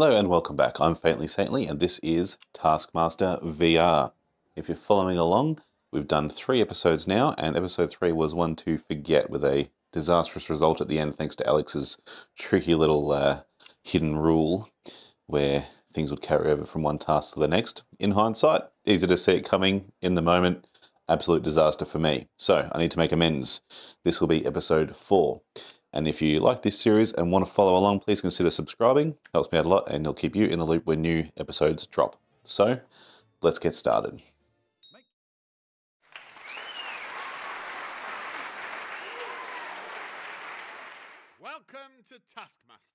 Hello and welcome back. I'm Faintly Saintly and this is Taskmaster VR. If you're following along, we've done three episodes now and episode three was one to forget with a disastrous result at the end thanks to Alex's tricky little uh, hidden rule where things would carry over from one task to the next. In hindsight, easy to see it coming in the moment. Absolute disaster for me. So I need to make amends. This will be episode four. And if you like this series and want to follow along, please consider subscribing. Helps me out a lot and it'll keep you in the loop when new episodes drop. So let's get started. Welcome to Taskmaster.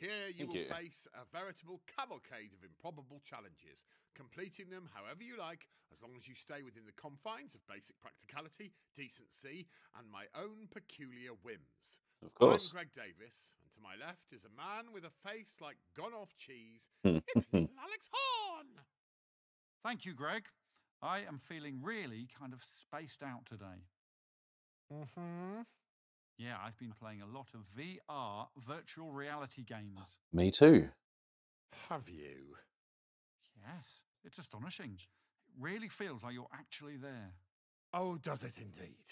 Here you Thank will you. face a veritable cavalcade of improbable challenges, completing them however you like, as long as you stay within the confines of basic practicality, decency, and my own peculiar whims. Of course. I'm Greg Davies, and to my left is a man with a face like gone off cheese. Hmm. It's Alex Horne! Thank you, Greg. I am feeling really kind of spaced out today. Mm-hmm. Yeah, I've been playing a lot of VR virtual reality games. Me too. Have you? Yes, it's astonishing. It really feels like you're actually there. Oh, does it indeed?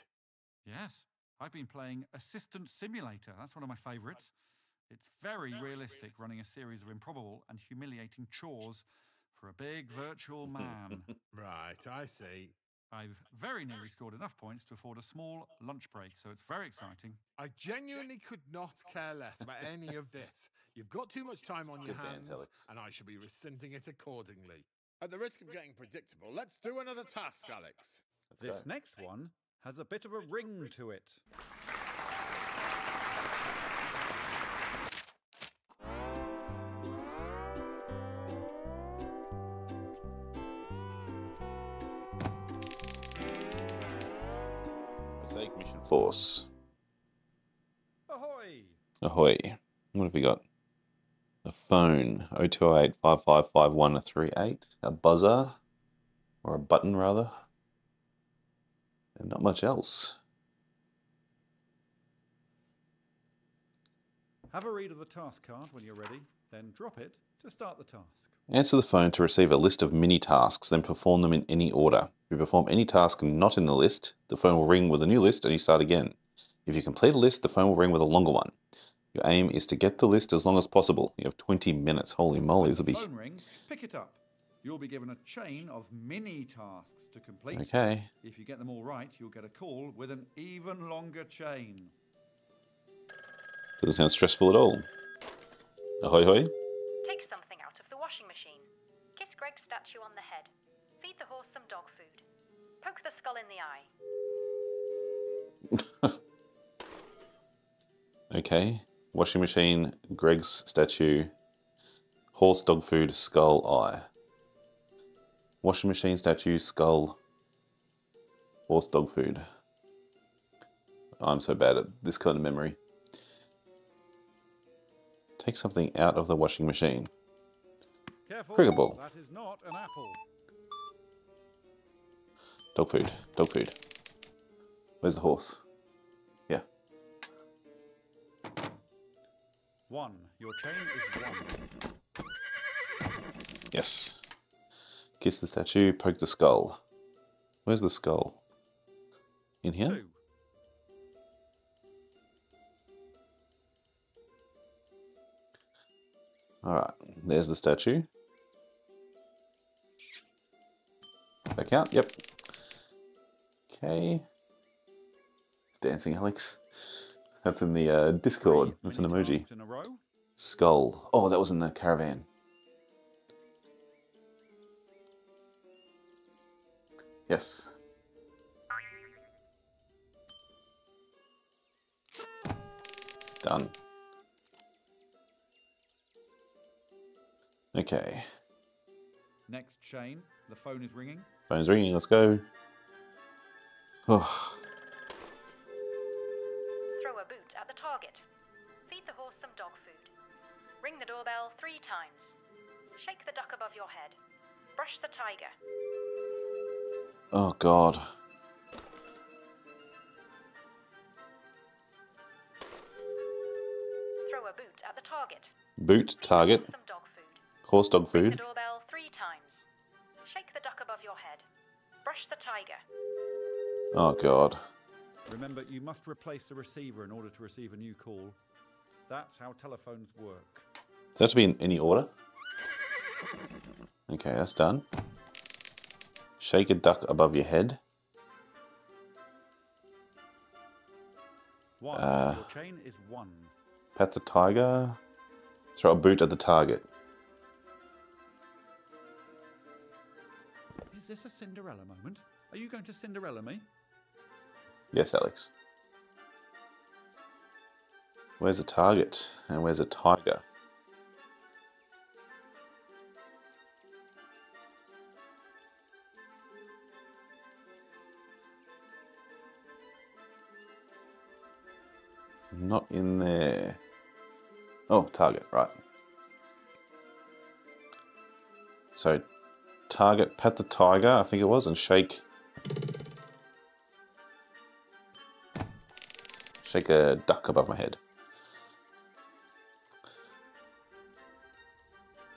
Yes, I've been playing Assistant Simulator. That's one of my favorites. It's very realistic, running a series of improbable and humiliating chores for a big virtual man. Right, I see. I've very nearly scored enough points to afford a small lunch break, so it's very exciting. I genuinely could not care less about any of this. You've got too much time on your hands, and I shall be rescinding it accordingly. At the risk of getting predictable, let's do another task, Alex. This next one has a bit of a ring to it. Mission Force. Ahoy! Ahoy. What have we got? A phone. 0208 555138. A buzzer. Or a button, rather. And not much else. Have a read of the task card when you're ready, then drop it to start the task. Answer the phone to receive a list of mini tasks, then perform them in any order. If you perform any task not in the list, the phone will ring with a new list and you start again. If you complete a list, the phone will ring with a longer one. Your aim is to get the list as long as possible. You have 20 minutes. Holy moly, this will be. Phone rings, pick it up. You'll be given a chain of mini tasks to complete. Okay. If you get them all right, you'll get a call with an even longer chain. Doesn't sound stressful at all. Ahoy hoy. Poke in the eye. Okay. Washing machine, Greg's statue, horse, dog food, skull, eye. Washing machine, statue, skull, horse, dog food. I'm so bad at this kind of memory. Take something out of the washing machine. Careful, Cricket ball. that is not an apple. Dog food, dog food. Where's the horse? Yeah. One. Your chain is one. Yes. Kiss the statue, poke the skull. Where's the skull? In here? Two. Alright, there's the statue. Back out, yep. Okay. Dancing Alex. That's in the uh, Discord. That's an emoji. tasks In a row. Skull. Oh, that was in the caravan. Yes. Done. Okay. Next chain. The phone is ringing. Phone's ringing. Let's go. Oh, Throw a boot at the target. Feed the horse some dog food. Ring the doorbell three times. Shake the duck above your head. Brush the tiger. oh God. Throw a boot at the target. Boot target. Some dog food. Horse dog food. Ring the doorbell three times. Shake the duck above your head. Brush the tiger. Oh god. Remember, you must replace the receiver in order to receive a new call. That's how telephones work. Does that have to be in any order? Okay, that's done. Shake a duck above your head. One. Uh. Your chain is one. Pat the tiger. Throw a boot at the target. Is this a Cinderella moment? Are you going to Cinderella me? Yes, Alex. Where's the target? And where's a tiger? Not in there. Oh, target, right. So, target, pat the tiger, I think it was, and shake Shake a duck above my head.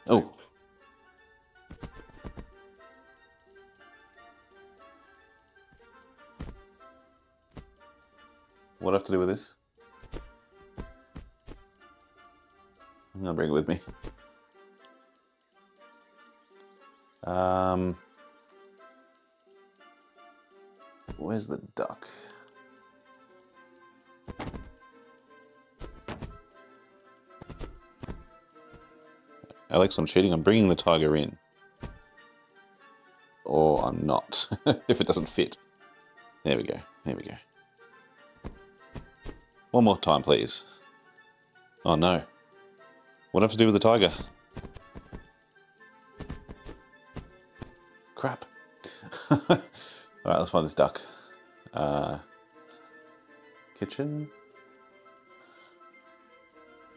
Oh. What do I have to do with this? I'm gonna bring it with me. Um, where's the duck? Alex, I'm cheating. I'm bringing the tiger in. Or I'm not, if it doesn't fit. There we go. There we go. One more time, please. Oh no. What do I have to do with the tiger? Crap. Alright, let's find this duck. Uh, kitchen?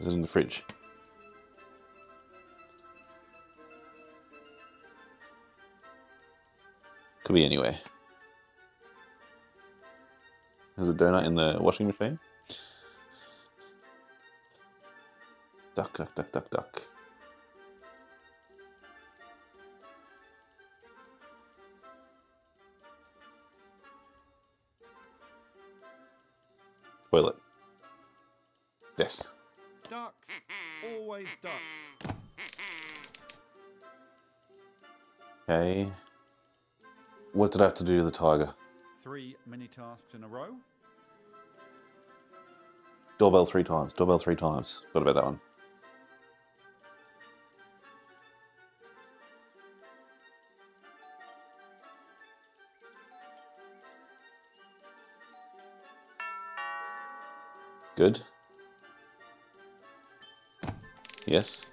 Is it in the fridge? Could be anywhere. There's a donut in the washing machine. Duck, duck, duck, duck, duck. Toilet. Yes. Ducks. Always ducks. Okay. What did I have to do to the tiger? Three mini tasks in a row. Doorbell three times. Doorbell three times. What about that one? Good. Yes.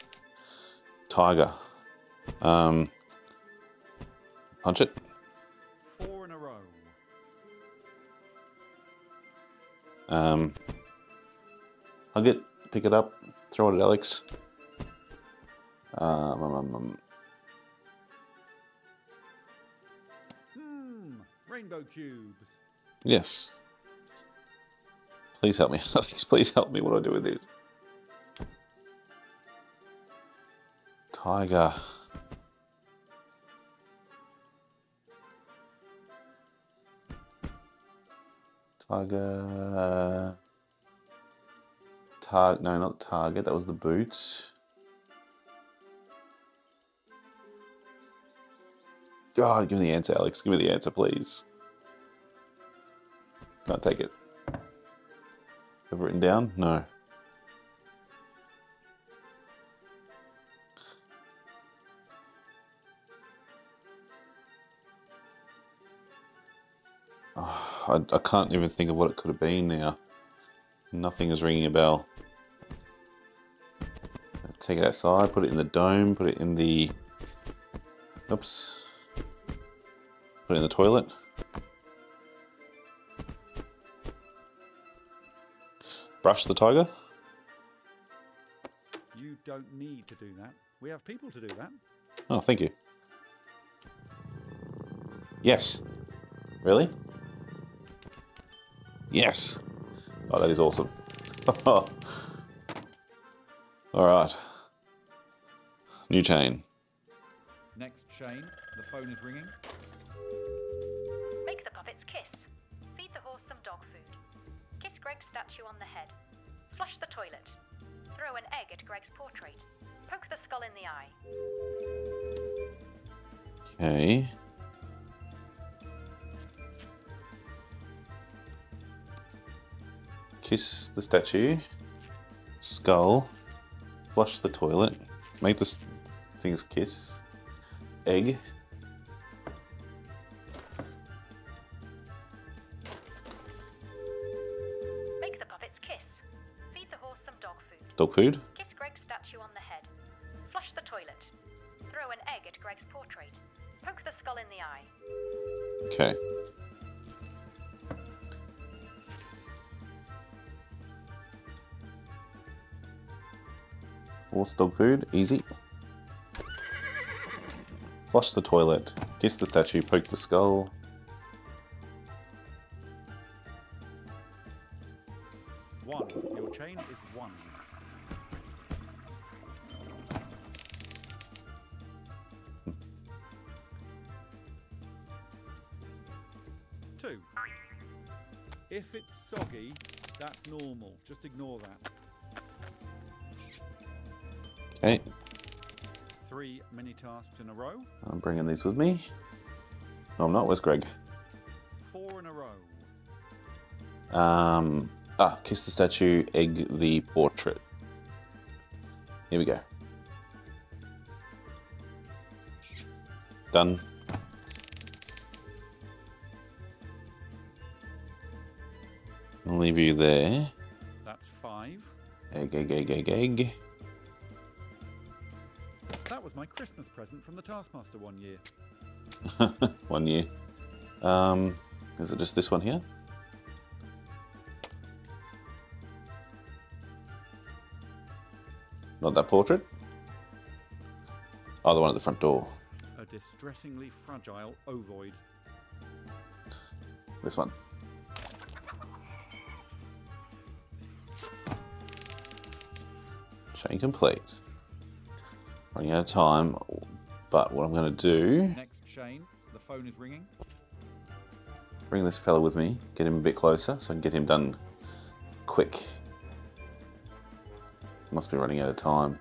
Tiger. Um, punch it. Um, hug it, pick it up, throw it at Alex. Um, um, um, um, Hmm. Rainbow cubes. yes. Please help me, Alex. Please help me. What do I do with this? Tiger. Tiger. Tar- no, not target. That was the boots. God, give me the answer, Alex. Give me the answer, please. Can't take it. Have it written down? No. Oh, I, I can't even think of what it could have been now. Nothing is ringing a bell. Take it outside, put it in the dome, put it in the. Oops. Put it in the toilet. Brush the tiger. You don't need to do that. We have people to do that. Oh, thank you. Yes. Really? Yes. Oh, that is awesome. All right. New chain. Next chain, the phone is ringing. Make the puppets kiss. Feed the horse some dog food. Kiss Greg's statue on the head. Flush the toilet. Throw an egg at Greg's portrait. Poke the skull in the eye. Okay. Kiss the statue. Skull. Flush the toilet. Make the things kiss. Egg. Make the puppets kiss. Feed the horse some dog food. Dog food. Dog food, easy. Flush the toilet, kiss the statue, poke the skull. One. Your chain is one. Two. If it's soggy, that's normal. Just ignore that. Okay, Three mini tasks in a row. I'm bringing these with me. No, I'm not. Where's Greg? Four in a row. Um, ah, kiss the statue, egg the portrait. Here we go. Done. I'll leave you there. That's five. Egg, egg, egg, egg, egg. That was my Christmas present from the Taskmaster one year. one year. Um, is it just this one here? Not that portrait? Oh, the one at the front door. A distressingly fragile ovoid. This one. Chain complete. Running out of time, but what I'm going to do, Next chain. The phone is ringing. bring this fella with me, get him a bit closer so I can get him done quick. Must be running out of time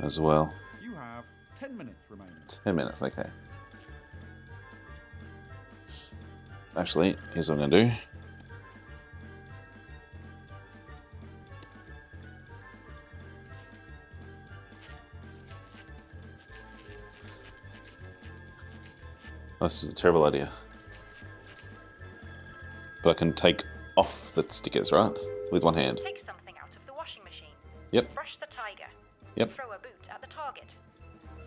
as well. You have ten minutes remaining. 10 minutes, okay. Actually, here's what I'm going to do. Oh, this is a terrible idea. But I can take off the stickers, right? With one hand. Take something out of the washing machine. Yep. Brush the tiger. Yep. Throw a boot at the target.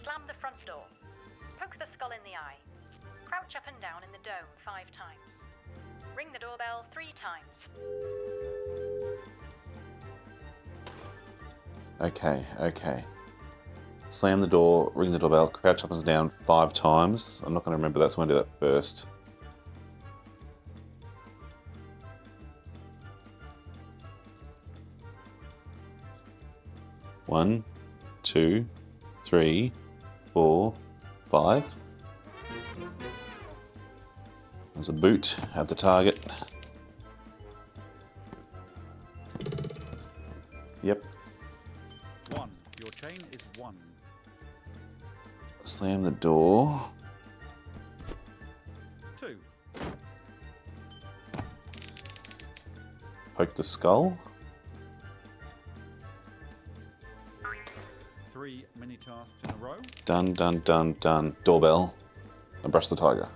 Slam the front door. Poke the skull in the eye. Crouch up and down in the dome five times. Ring the doorbell three times. Okay, okay. Slam the door, ring the doorbell, crouch up and down five times. I'm not going to remember that, so I'm going to do that first. One, two, three, four, five. There's a boot at the target. Slam the door. Two. Poke the skull. Three mini tasks in a row. Done, done, done, done. Doorbell. And brush the tiger.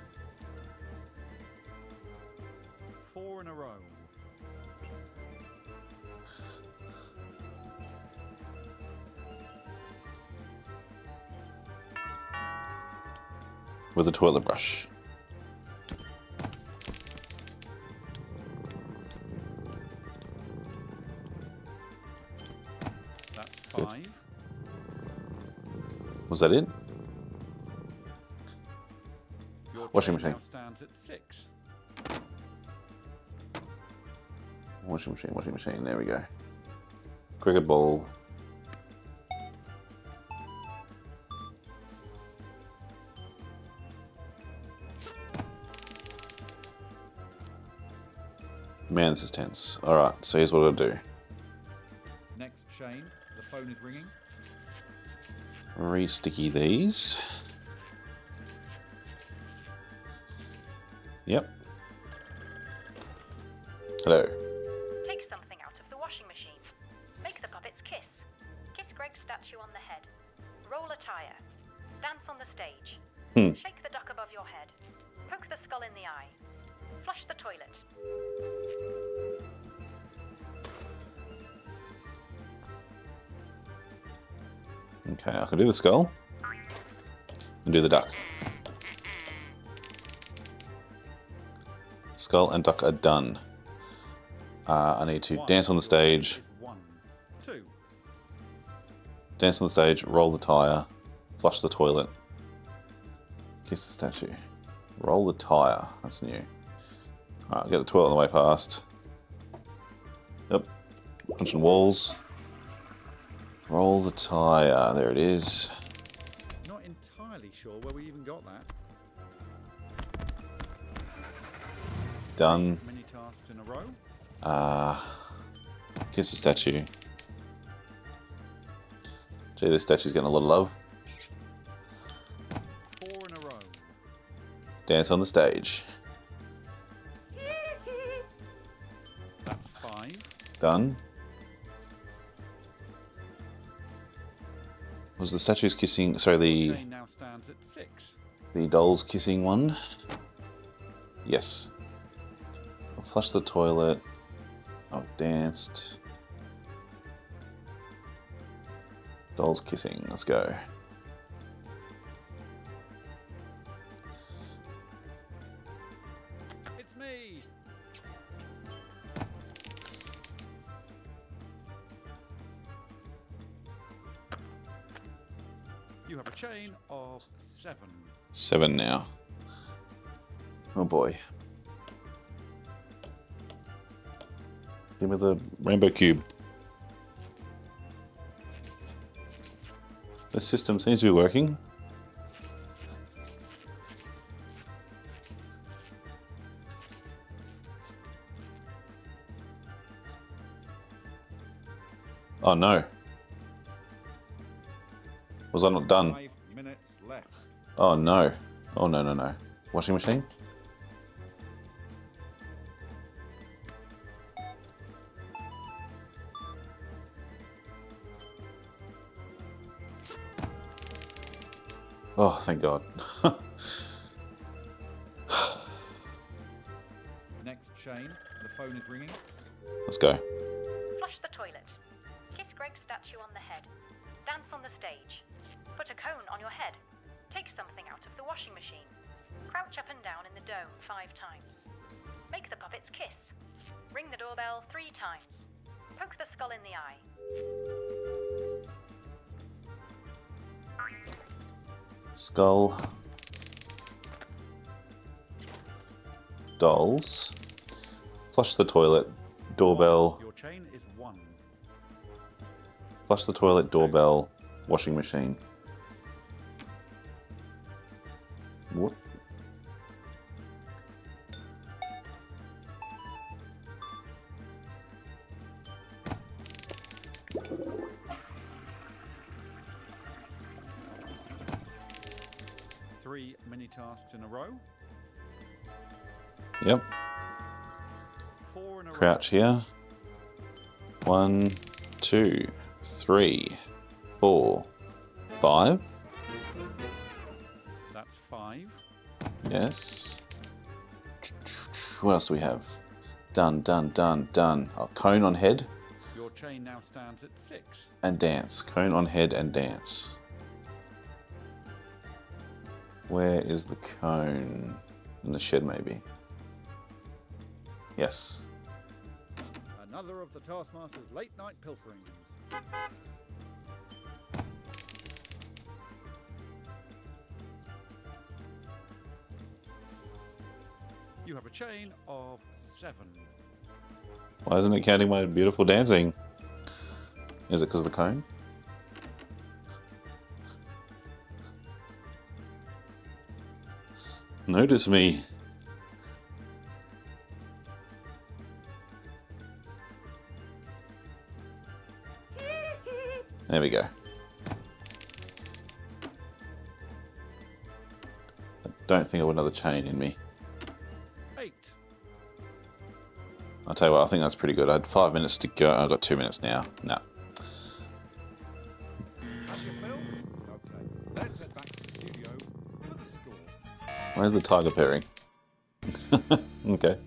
With a toilet brush. That's Good. five. Was that it? Your Washing machine. stands at six. Washing machine, washing machine. There we go. Cricket ball. Man, this is tense. Alright, so here's what I'll do. Next chain, the phone is ringing. Re-sticky these. Yep. Hello. Take something out of the washing machine. Make the puppets kiss. Kiss Greg's statue on the head. Roll a tire. Dance on the stage. Hmm. Shake the duck above your head. Poke the skull in the eye. Flush the toilet. Okay, I can do the skull. And do the duck. Skull and duck are done. Uh, I need to dance on the stage, is one. Two. dance on the stage, roll the tire, flush the toilet, kiss the statue, roll the tire. That's new. Alright, get the toilet on the way past. Yep. Punching walls. Roll the tire. There it is. Not entirely sure where we even got that. Done. Many tasks in a row. Uh, kiss the statue. Gee, this statue's getting a lot of love. Four in a row. Dance on the stage. That's five. Done. Was the statues kissing? Sorry, the now stands at six. the dolls kissing one. Yes. Flush the toilet. Oh, danced. Dolls kissing. Let's go. You have a chain of seven. Seven now. Oh boy. Give me the rainbow cube. The system seems to be working. Oh no. Was I not done? Five minutes left. Oh no. Oh no, no, no. Washing machine? Oh, thank God. Next chain. The phone is ringing. Let's go. Greg's statue on the head. Dance on the stage. Put a cone on your head. Take something out of the washing machine. Crouch up and down in the dome five times. Make the puppets kiss. Ring the doorbell three times. Poke the skull in the eye. Skull. Dolls. Flush the toilet. Doorbell. Your chain is one. Flush the toilet. Doorbell. Washing machine. What? Three mini tasks in a row. Yep. Four in a Crouch row. here. One, two, three, four, five. That's five. Yes. What else do we have? Done, done, done, done. Oh, cone on head Your chain now stands at six. and dance. Cone on head and dance. Where is the cone? In the shed, maybe. Yes. Another of the Taskmaster's late night pilferings. You have a chain of seven. Why isn't it counting my beautiful dancing? Is it because of the cone? Notice me. There we go. I don't think I want another chain in me. Eight. I'll tell you what, I think that's pretty good. I had five minutes to go. I've got two minutes now. No. Have you, Phil? Okay. Let's head back to the studio for the score. Where's the tiger pairing? okay.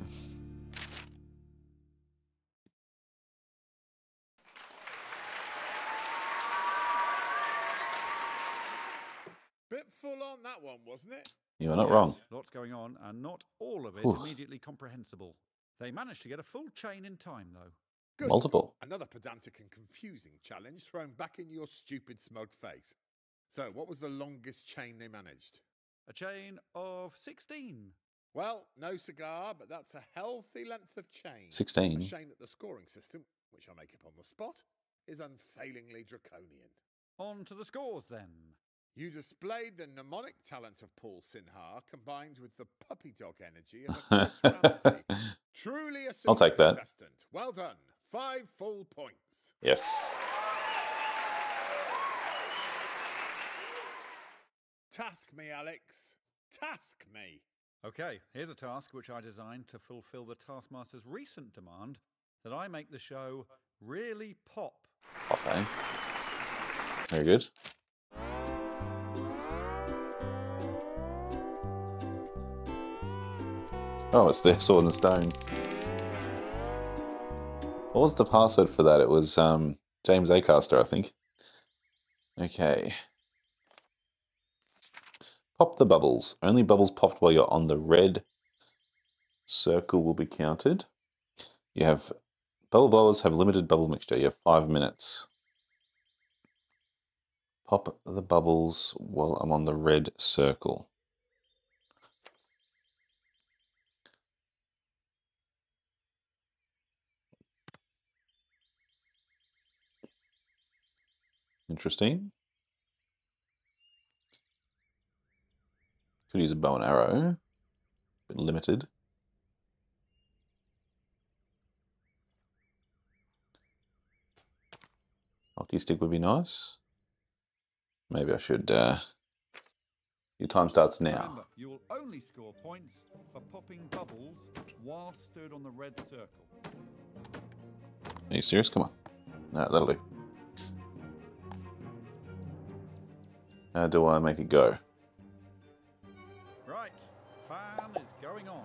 You're not Yes, wrong. Lots going on, and not all of it Oof. immediately comprehensible. They managed to get a full chain in time, though. Good. Multiple. Another pedantic and confusing challenge thrown back in your stupid smug face. So, what was the longest chain they managed? A chain of 16. Well, no cigar, but that's a healthy length of chain. 16. A shame that the scoring system, which I make up on the spot, is unfailingly draconian. On to the scores, then. You displayed the mnemonic talent of Paul Sinha combined with the puppy dog energy of a Chris Ramsey. Truly a I'll super take that. contestant. Well done. Five full points. Yes. Task me, Alex. Task me. Okay, here's a task which I designed to fulfill the Taskmaster's recent demand that I make the show really pop. Okay. Very good. Oh, it's the sword and stone. What was the password for that? It was um, James Acaster, I think. Okay. Pop the bubbles. Only bubbles popped while you're on the red circle will be counted. You have bubble blowers have limited bubble mixture. You have five minutes. Pop the bubbles while I'm on the red circle. Interesting. Could use a bow and arrow, but limited. Hockey stick would be nice. Maybe I should. Uh... Your time starts now. Remember, you will only score points for popping bubbles while stood on the red circle. Are you serious? Come on. No, that'll do. How do I make it go? Right, fan is going on.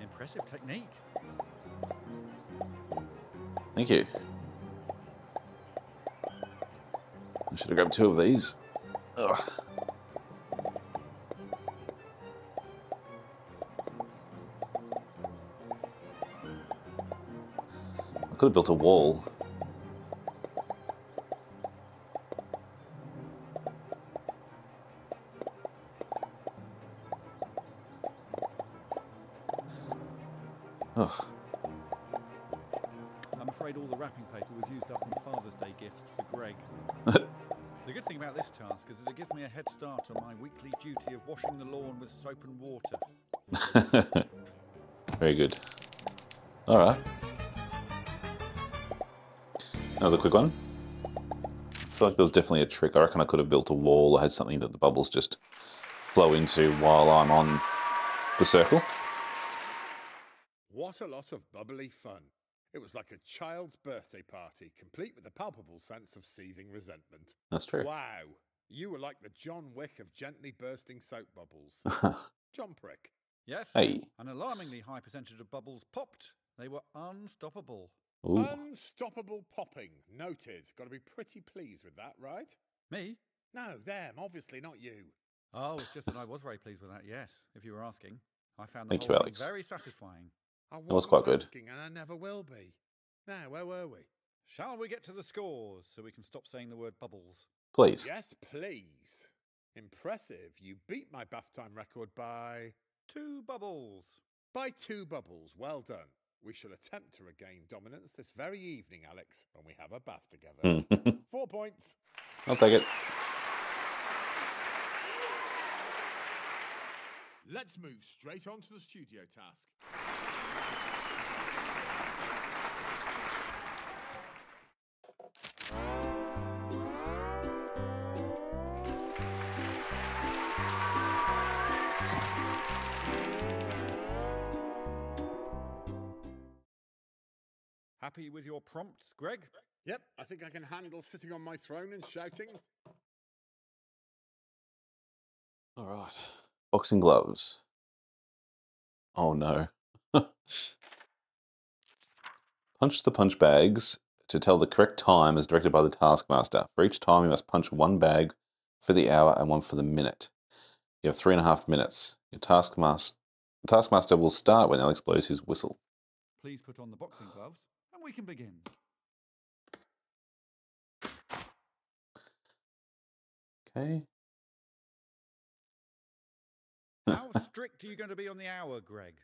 Impressive technique. Thank you. I should have grabbed two of these. Ugh. I could have built a wall. Lawn with water. Very good. All right. That was a quick one. I feel like there was definitely a trick. I reckon I could have built a wall or had something that the bubbles just flow into while I'm on the circle. What a lot of bubbly fun. It was like a child's birthday party, complete with a palpable sense of seething resentment. That's true. Wow. You were like the John Wick of gently bursting soap bubbles. John Prick. Yes, hey. an alarmingly high percentage of bubbles popped. They were unstoppable. Ooh. Unstoppable popping. Noted. Got to be pretty pleased with that, right? Me? No, them. Obviously not you. Oh, it's just that I was very pleased with that, yes, if you were asking. I found the Thank you, whole thing Alex. very satisfying. I was wasn't quite good. asking, and I never will be. Now, where were we? Shall we get to the scores so we can stop saying the word bubbles? Please. Yes, please. Impressive. You beat my bath time record by Two bubbles. by two bubbles. Well done. We shall attempt to regain dominance this very evening, Alex, when we have a bath together. Four points. I'll take it. Let's move straight on to the studio task. Happy with your prompts, Greg? Yep, I think I can handle sitting on my throne and shouting. All right. Boxing gloves. Oh no. punch the punch bags to tell the correct time as directed by the taskmaster. For each time, you must punch one bag for the hour and one for the minute. You have three and a half minutes. Your taskmaster, taskmaster will start when Alex blows his whistle. Please put on the boxing gloves and we can begin. Okay. How strict are you going to be on the hour, Greg?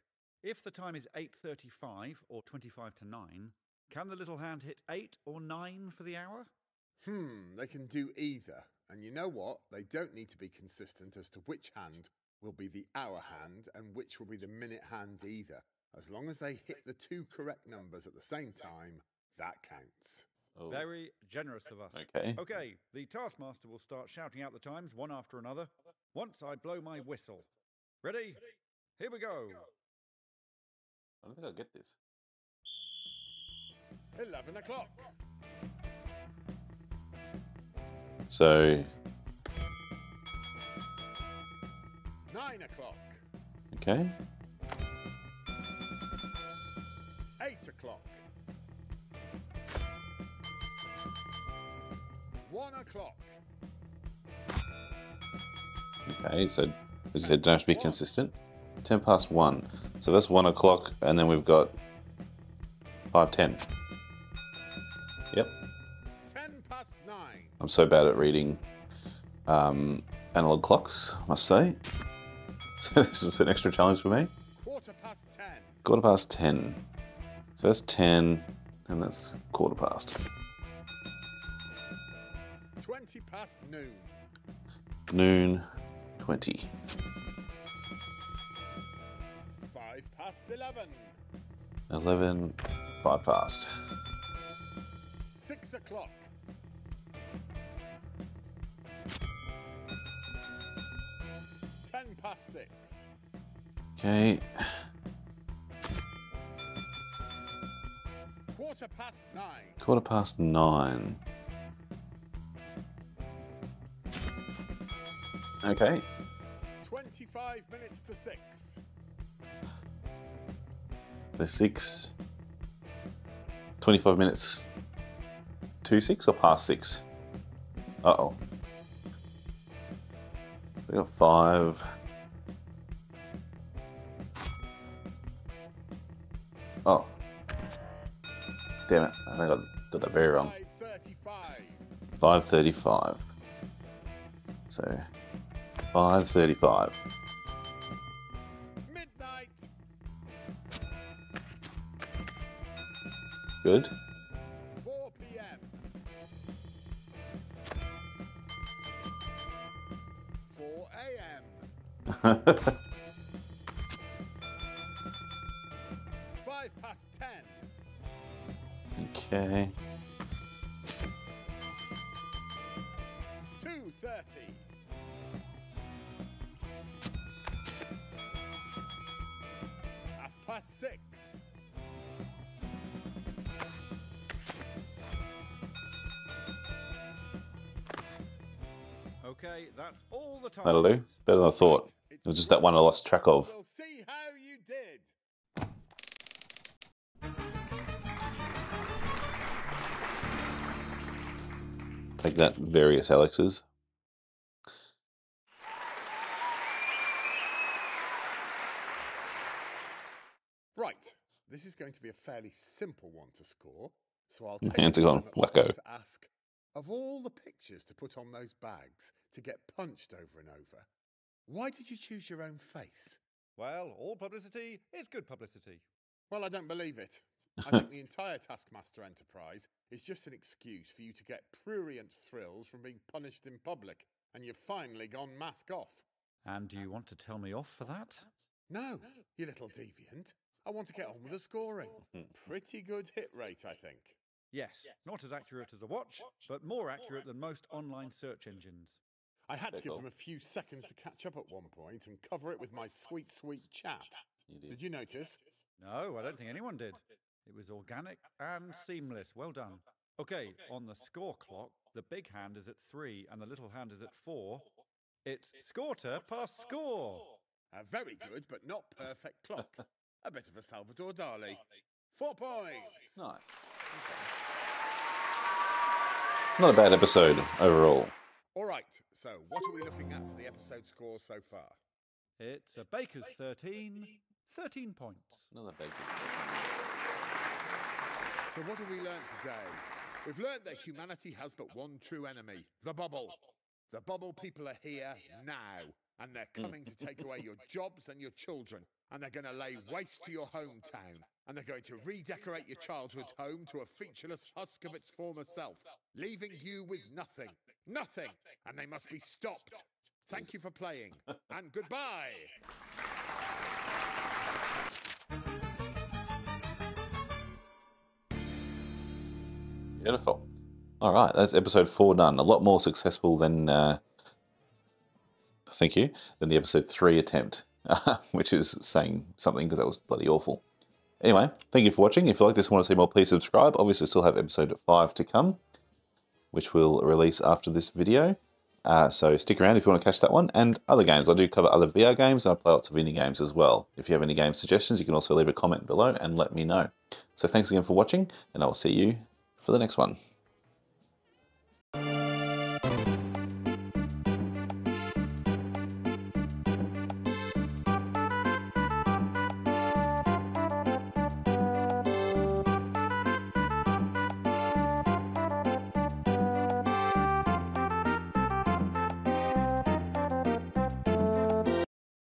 If the time is 8.35 or 25 to 9, can the little hand hit 8 or 9 for the hour? Hmm, they can do either. And you know what? They don't need to be consistent as to which hand will be the hour hand and which will be the minute hand either. As long as they hit the two correct numbers at the same time, that counts. Oh, Very generous of us. okay. Okay, the taskmaster will start shouting out the times one after another once I blow my whistle. Ready? Here we go. I don't think I'll get this. 11 o'clock. So, 9 o'clock. okay. 8 o'clock. 1 o'clock. Okay, so as I said, don't have to be consistent. 10 past 1. So that's 1 o'clock, and then we've got 5.10. Yep. 10 past 9. I'm so bad at reading um, analog clocks, I must say. So this is an extra challenge for me. Quarter past 10. Quarter past 10. So that's 10, and that's quarter past. 20 past noon. Noon, 20. 5 past 11. 11, 5 past. 6 o'clock. Ten past six. Okay, Quarter past nine. quarter past 9. Okay, Twenty-five minutes to six. so 6. 25 minutes to 6 or past 6? Uh oh. We got 5. Oh. Damn it, I think I got that very wrong. Five thirty-five. 5.35. So, 5.35. Midnight. Good. Four p.m. Four a.m. the time. That'll do. Better than I thought. It was just that one I lost track of. We'll see how you did. Take that, various Alexes. Right. This is going to be a fairly simple one to score. So I'll take hands gone wacko. to ask of all the pictures to put on those bags to get punched over and over, why did you choose your own face? Well, all publicity is good publicity. Well, I don't believe it. I think the entire Taskmaster enterprise is just an excuse for you to get prurient thrills from being punished in public, and you've finally gone mask off. And do you want to tell me off for that? No, you little deviant. I want to get on with the scoring. Pretty good hit rate, I think. Yes, not as accurate as a watch, but more accurate than most online search engines. I had to give them a few seconds to catch up at one point and cover it with my sweet, sweet chat. You Did you notice? No, I don't think anyone did. It was organic and seamless. Well done. Okay, on the score clock, the big hand is at three and the little hand is at four. It's Scorter past score. A very good but not perfect clock. a bit of a Salvador Dali. Four points. Nice. Not a bad episode overall. All right, so what are we looking at for the episode score so far? It's a Baker's 13, 13 points. Another big So what have we learned today? We've learned that humanity has but one true enemy, the bubble. The bubble people are here now, and they're coming to take away your jobs and your children, and they're going to lay waste to your hometown, and they're going to redecorate your childhood home to a featureless husk of its former self, leaving you with nothing. Nothing! And they must be stopped. Thank you for playing, and goodbye! Beautiful. All right, that's episode four done. A lot more successful than, uh, thank you, than the episode three attempt, which is saying something because that was bloody awful. Anyway, thank you for watching. If you like this and want to see more, please subscribe. Obviously, still have episode five to come, which will release after this video. Uh, so stick around if you want to catch that one and other games. I do cover other VR games and I play lots of indie games as well. If you have any game suggestions, you can also leave a comment below and let me know. So thanks again for watching, and I will see you for the next one.